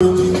Thank you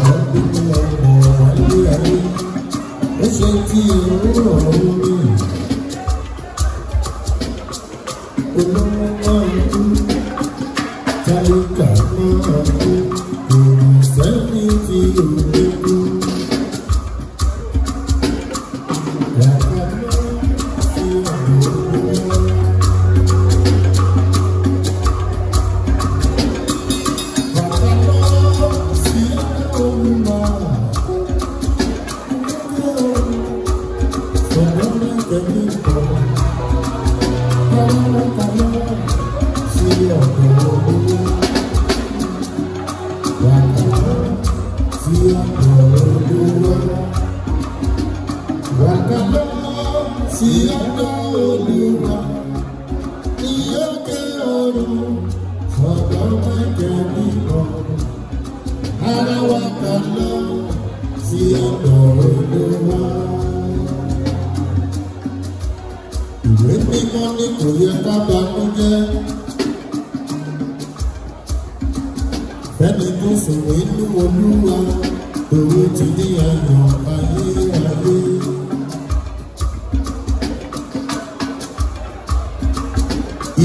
Thank you.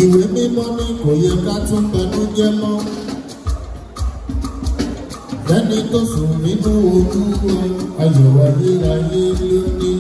ìwé mímọ́ ní kò yẹ ká tún banújẹ́ mọ́ lẹ́ni tó sùn nínú ojú ayọ̀ ayérayé ló ní.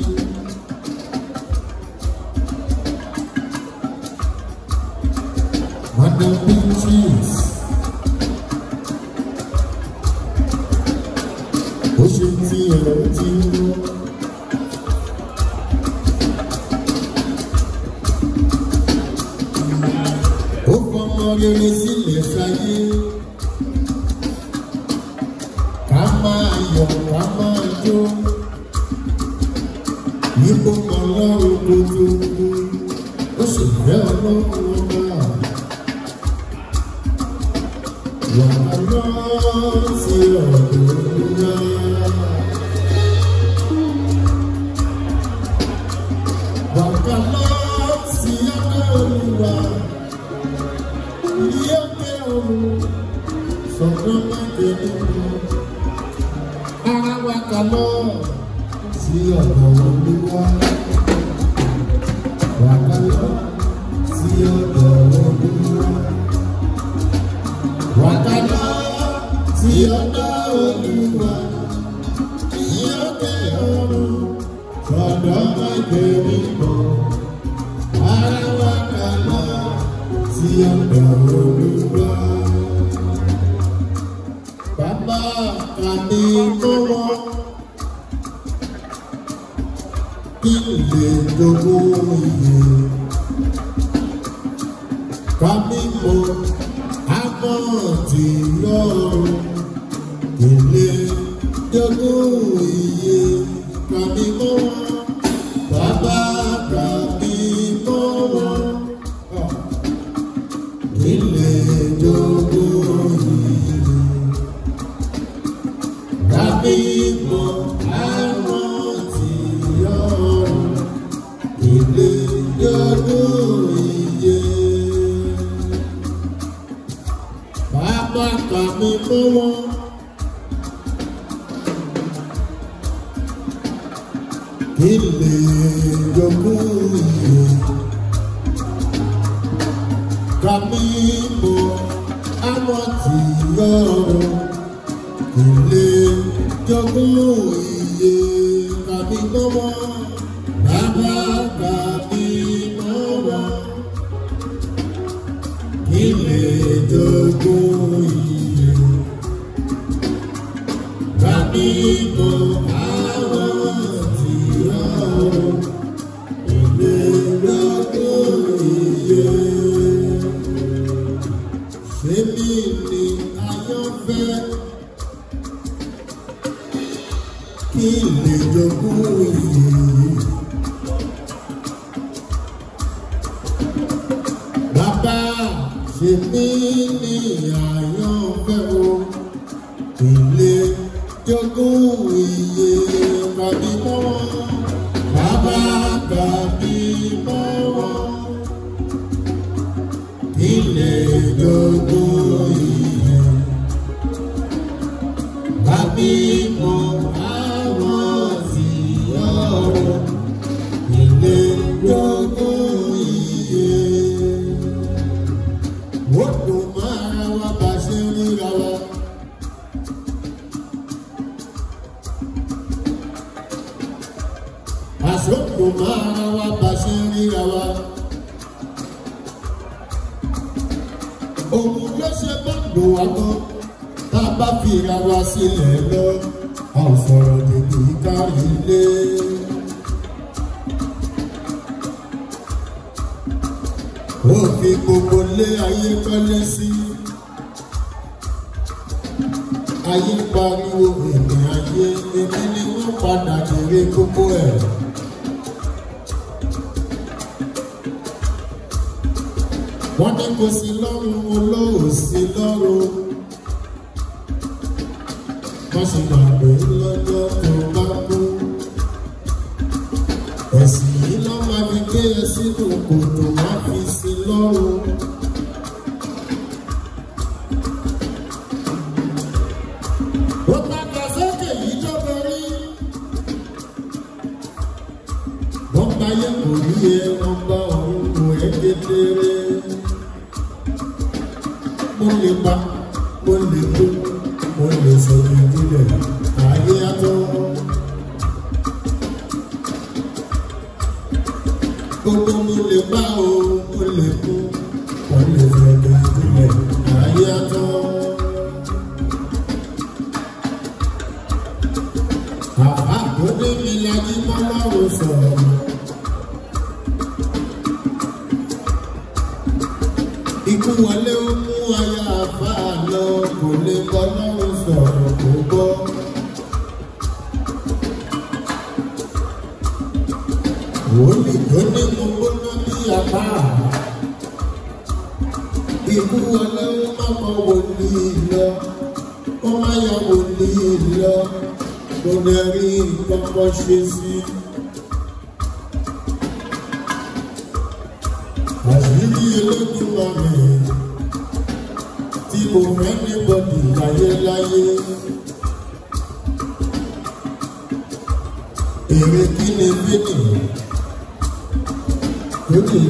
you. ṣùgbọ́n kò lè jogún iye tàbí lọ́wọ́ bàbá tàbí lọ́wọ́ kí lè jogún. àṣọ́pọ̀ máa wá bá ṣe ríra wa. Òun ló ṣe bọ́ǹdù wa gan, tá a bá fi ra wa sílẹ̀ lọ, a ò sọ̀rọ̀ tètè kárí lé. Ayé pariwo èdè ayé, èmi ni wọ́n padà kéré kókó ẹ̀. wọ́n ní kò sí lọ́rùn olóòsì lọ́rùn. wọ́n sì gbàgbé lọ́jọ́ tó bá kú. ẹ̀sìn yìí lọ́ máa fi gé e sínú kòtò wọ́n fi sí lọ́rùn. gbogbo mo lè o mo lè kú mo lè fẹ̀dà sílẹ̀ ayé àtọ́. bàbá àgbọ̀dé ikú wọlé ó ó ní mo gbóná bí apá ikú ọlẹ́wọ́ mọ́mọ́ wòlíì lọ ó má yọ wòlíì lọ kò lè rí nǹkan kan ṣe sí. àṣírí elédùn wa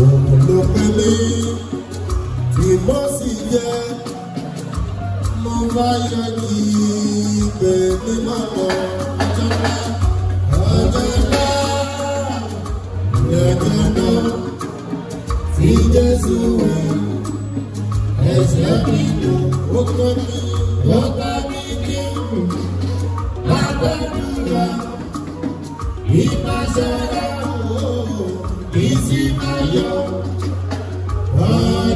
òun ló pẹ́ mi ìmọ̀ sì yẹ mo bá yọ kí ibẹ̀ mi má lọ ọjọ́ náà ọjọ́ náà lọ́jọ́ náà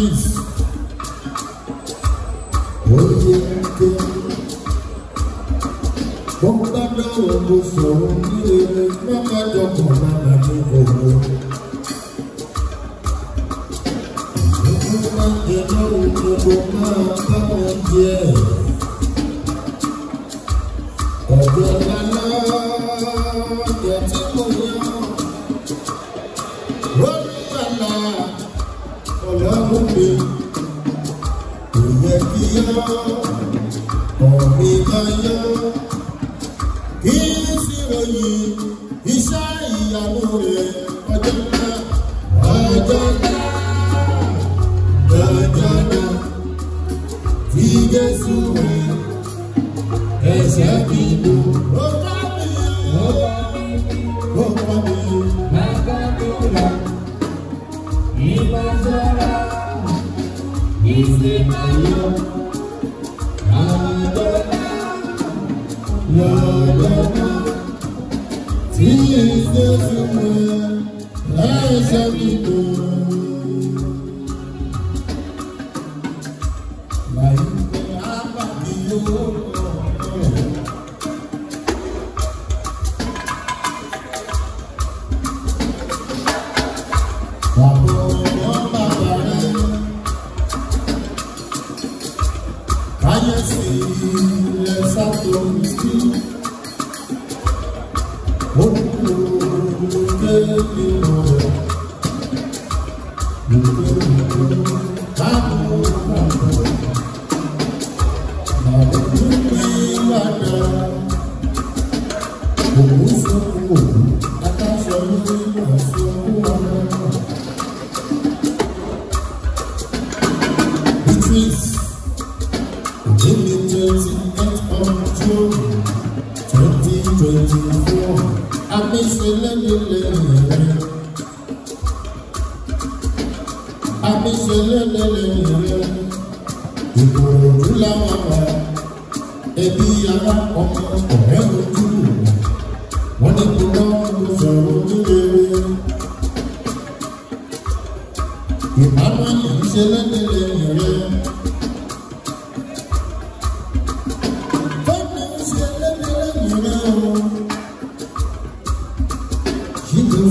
Yes. Oye ake. Mo bá dáwọ̀ mo sọ̀rọ̀ ní ere mọ́ká jọkọ̀ bàbá mi kò lọ. Mo máa ń jẹ lọ́wọ́ gbogbo máa bá wọn jẹ. Hallelujah. do mundo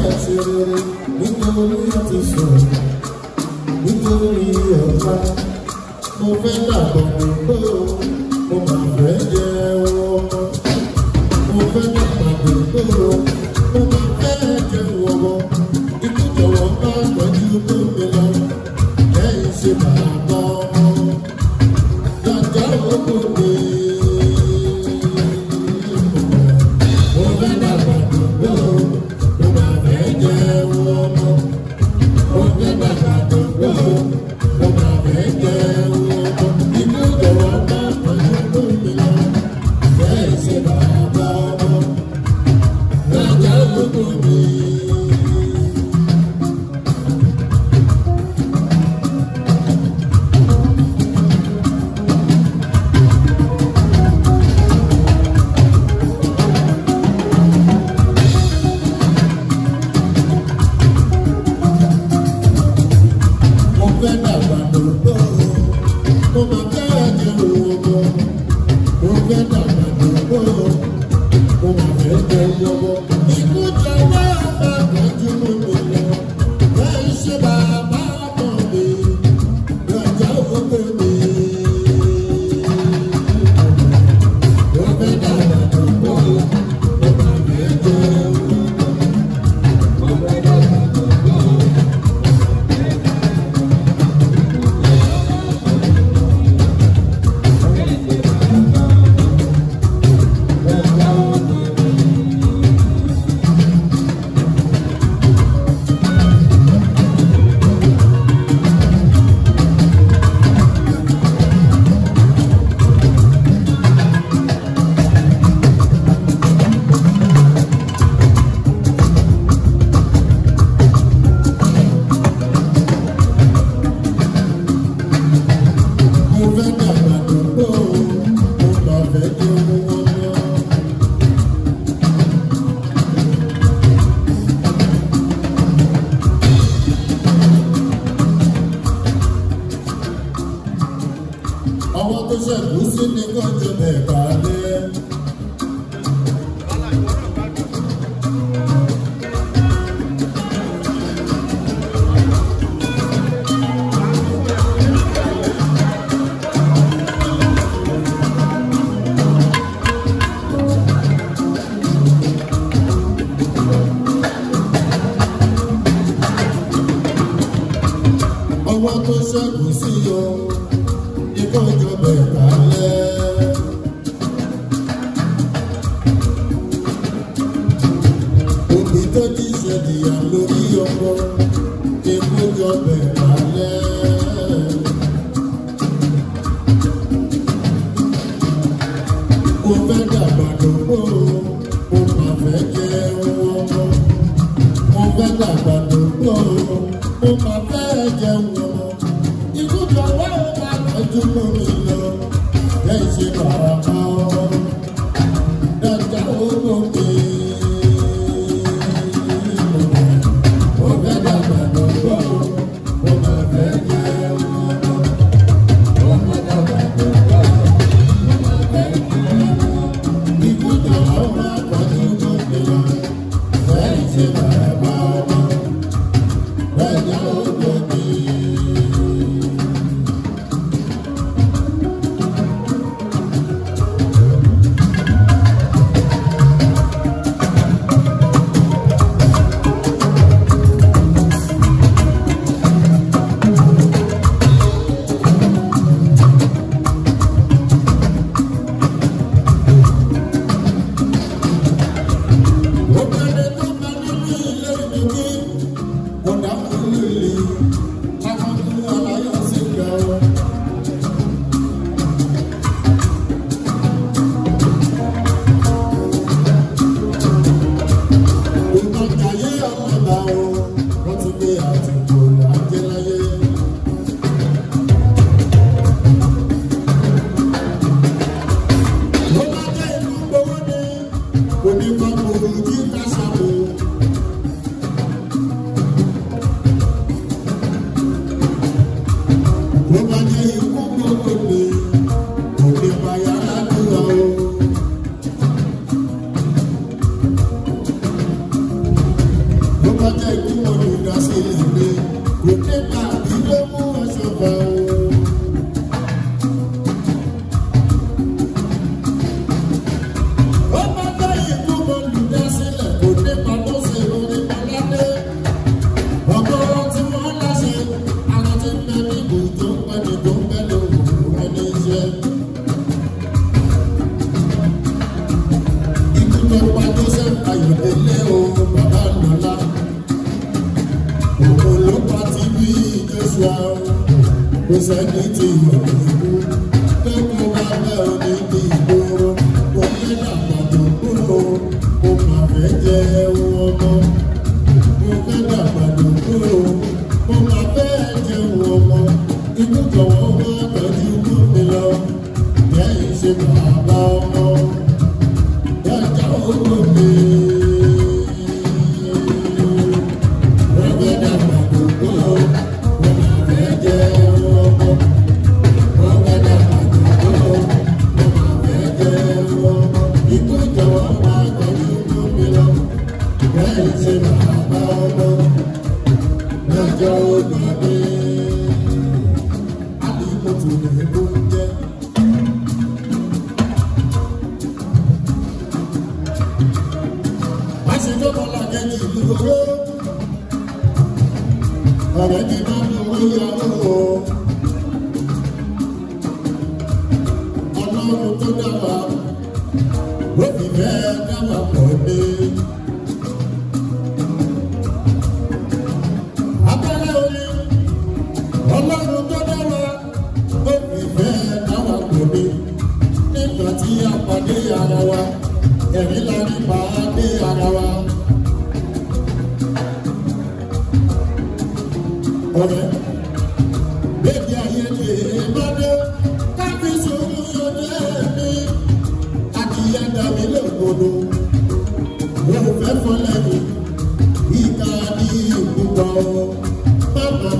láti rere nítorí àtisùn nítorí ọ̀la mo fẹ́ dàgbà pé kó o. Senhor.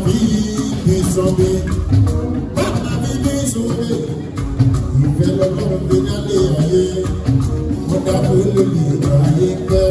bí bí sọmi bàbá mi bí sọmi ìfẹ́ lọ́lọ́run mi dálé ayé ọ̀dà olómi ìgbà ayé pẹ́.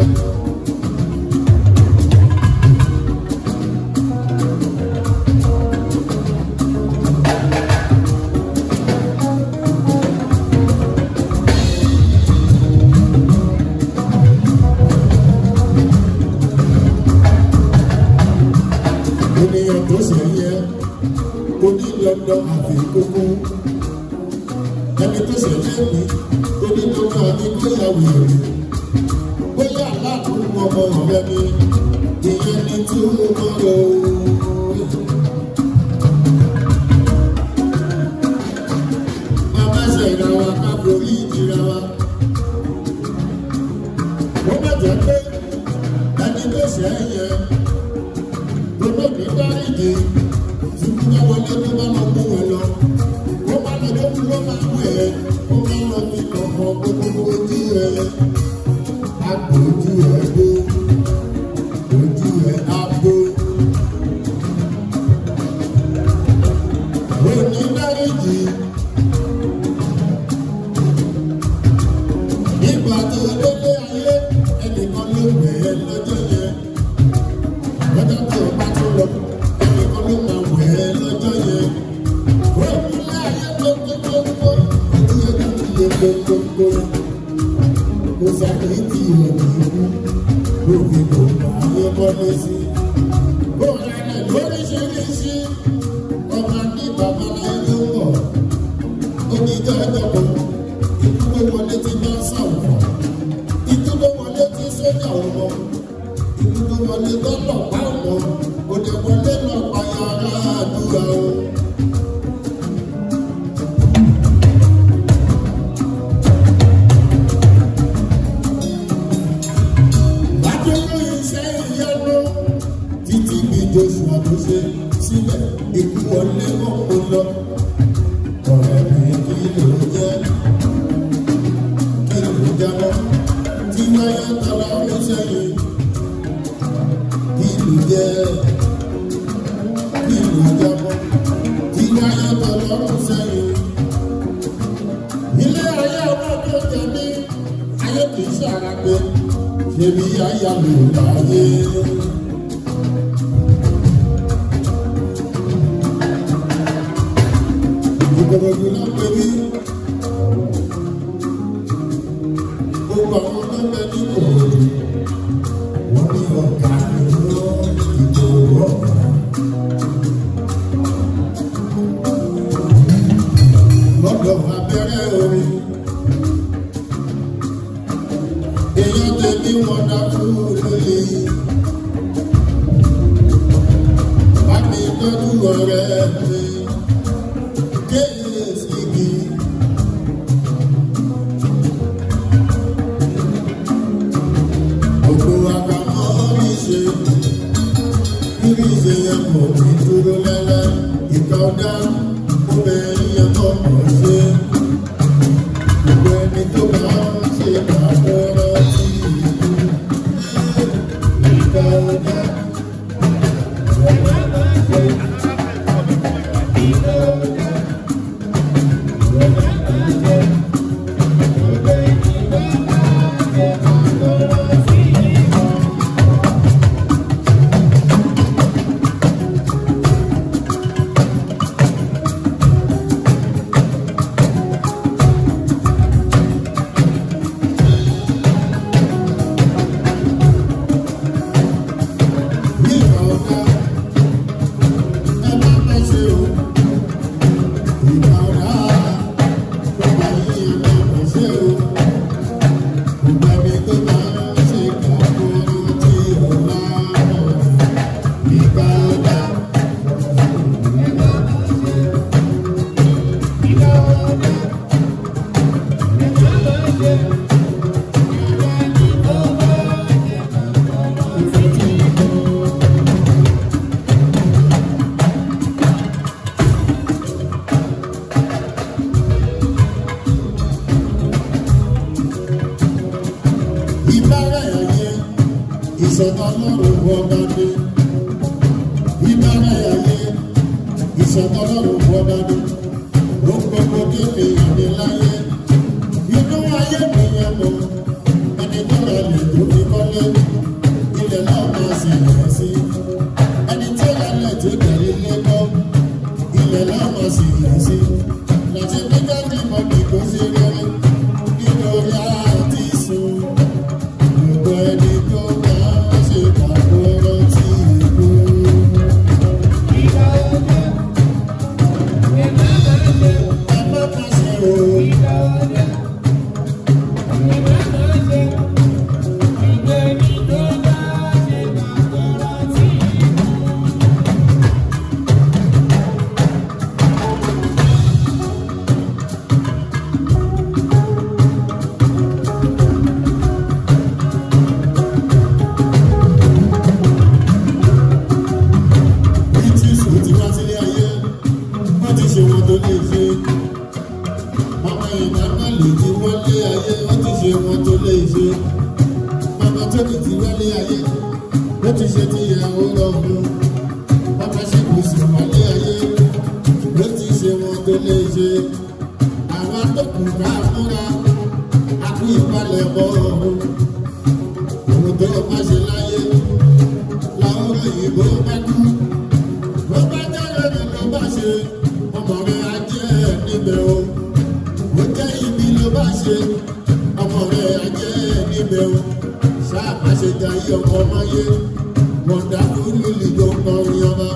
ayé kì í ṣàràgbé ṣèbí àyà mi ò láyé. Ìgbọ̀dọ̀dù náà pé bí gbogbo àwọn tó ń bẹ ní kòkòrò wọ́n ní ọ̀gá. ó jẹ́ ibi ló bá ṣe ọmọ rẹ̀ ajẹ́ níbẹ̀ o ṣáà má ṣe jayé ọkọ̀ máyé wọ́n dákú lílì tó ń kọrin ọba.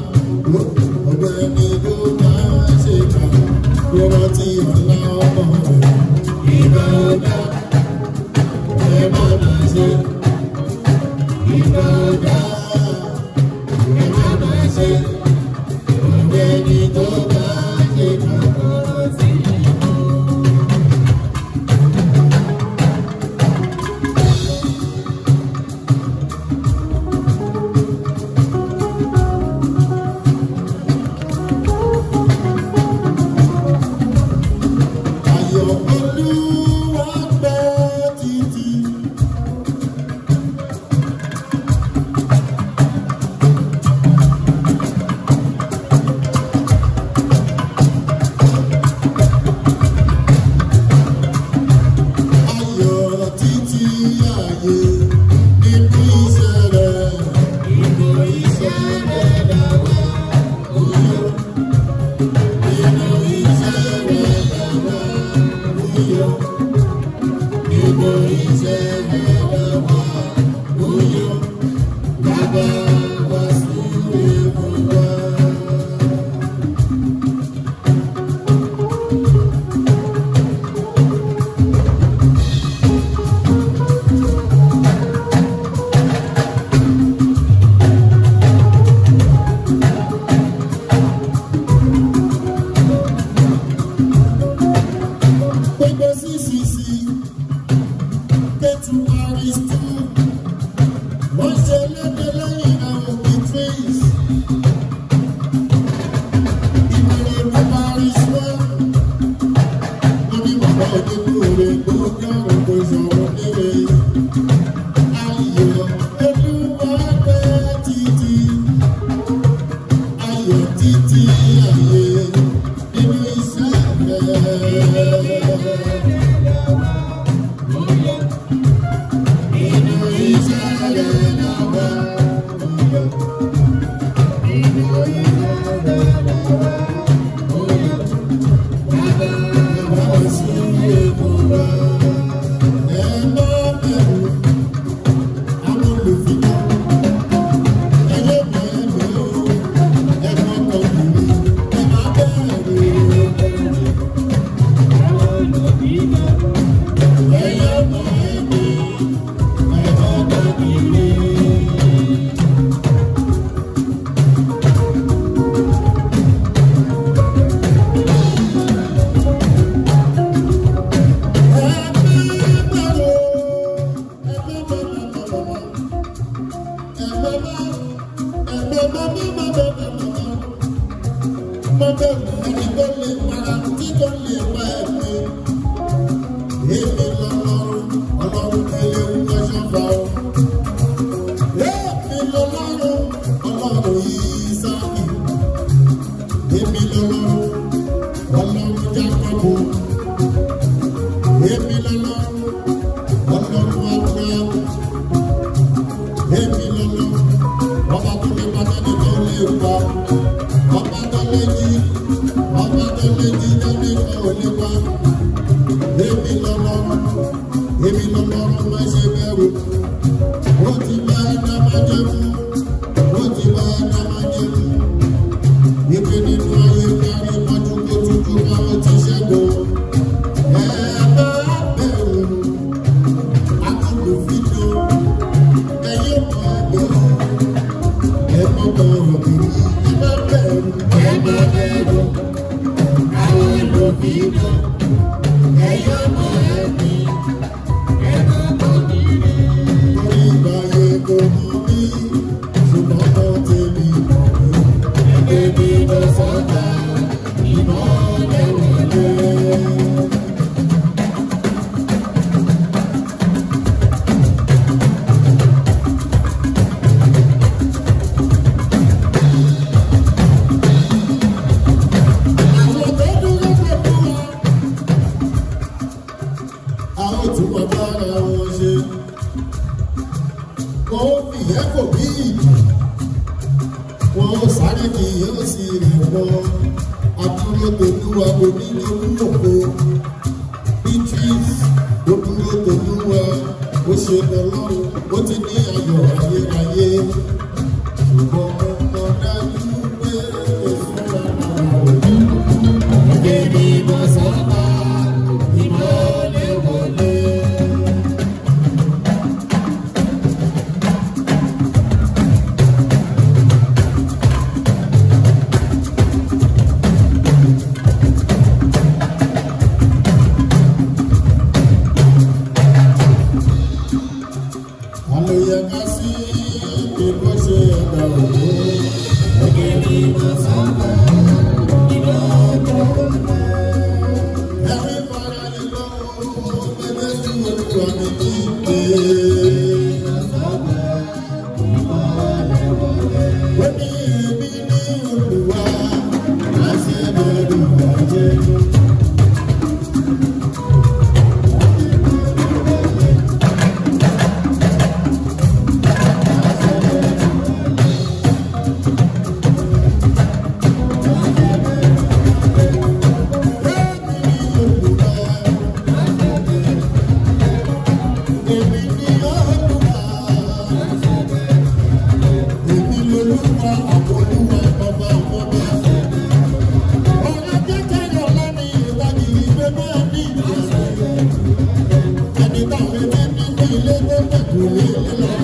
Hello.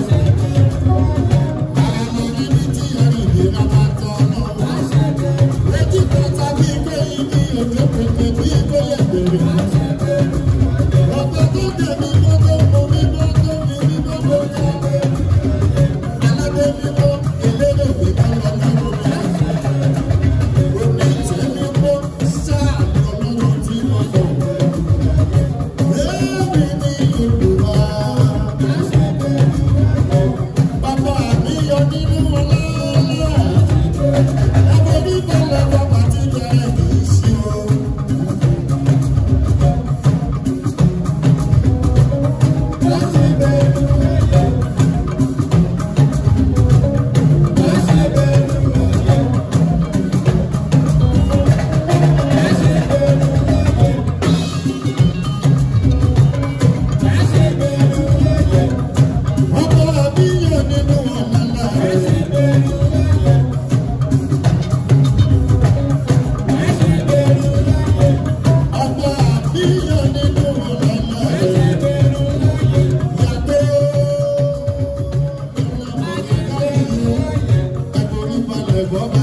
Bob.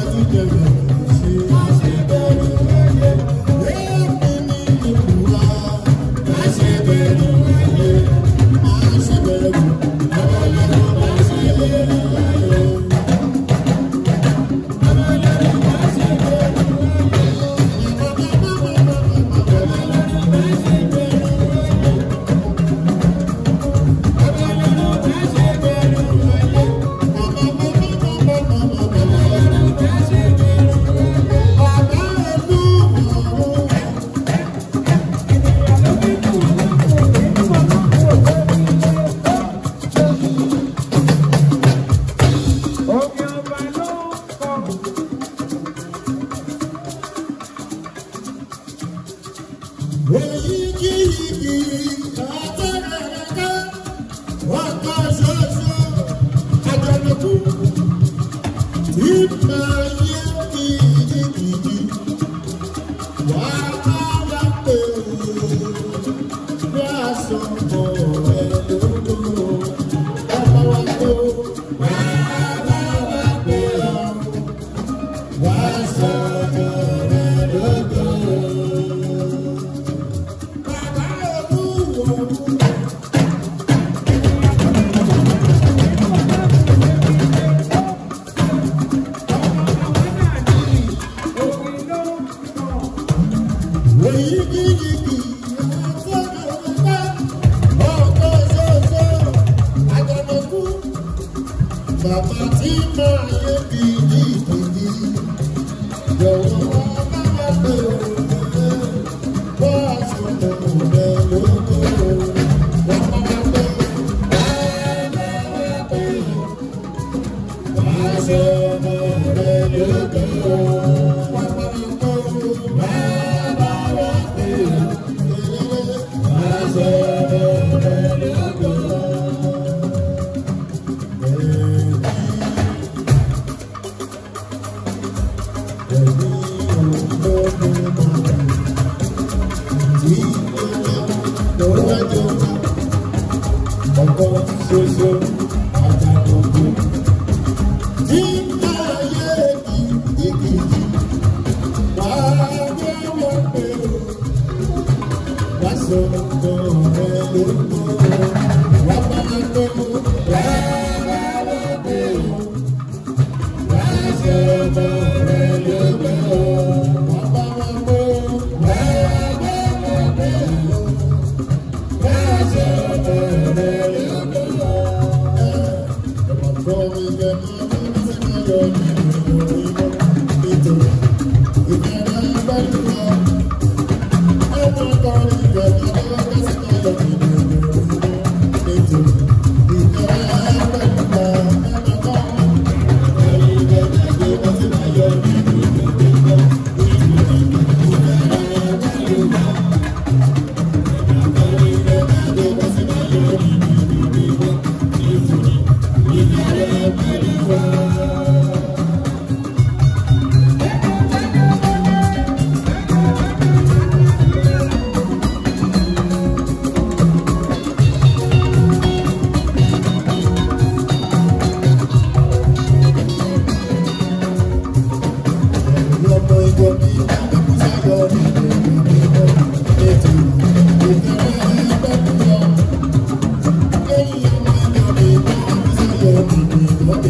amor.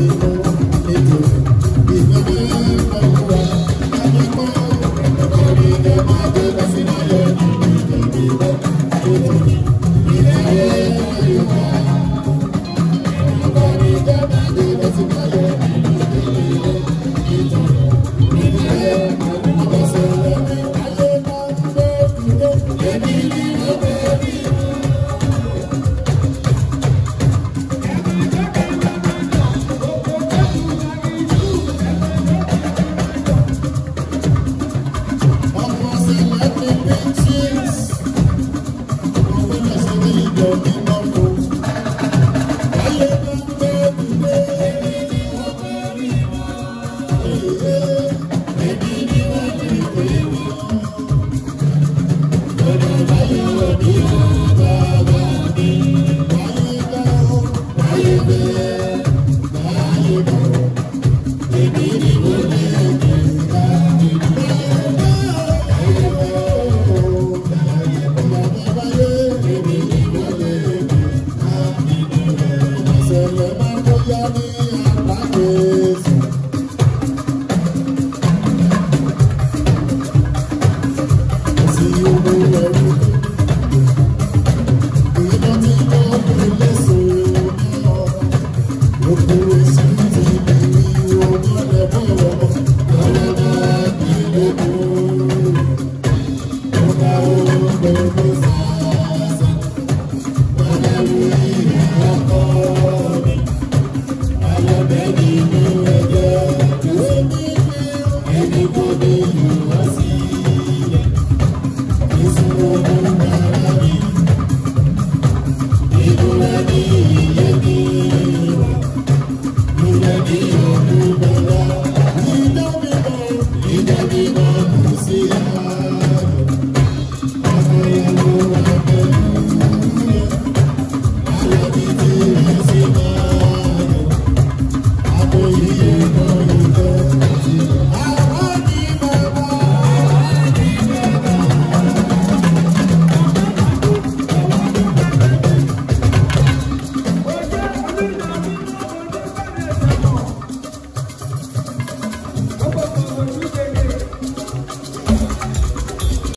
Thank you.